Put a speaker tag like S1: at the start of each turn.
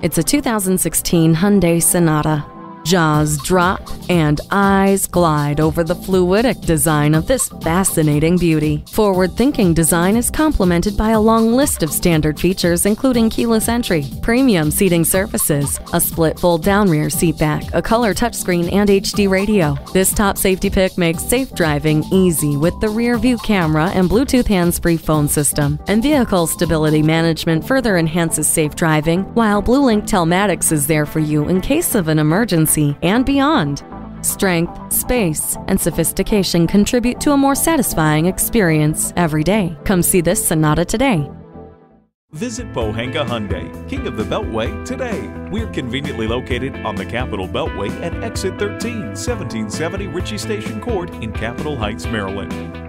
S1: It's a 2016 Hyundai Sonata. Jaws drop and eyes glide over the fluidic design of this fascinating beauty. Forward thinking design is complemented by a long list of standard features, including keyless entry, premium seating surfaces, a split fold down rear seat back, a color touchscreen, and HD radio. This top safety pick makes safe driving easy with the rear view camera and Bluetooth hands free phone system. And vehicle stability management further enhances safe driving, while BlueLink Telematics is there for you in case of an emergency and beyond. Strength, space, and sophistication contribute to a more satisfying experience every day. Come see this Sonata today.
S2: Visit Pohanka Hyundai, King of the Beltway, today. We're conveniently located on the Capital Beltway at exit 13, 1770 Ritchie Station Court in Capitol Heights, Maryland.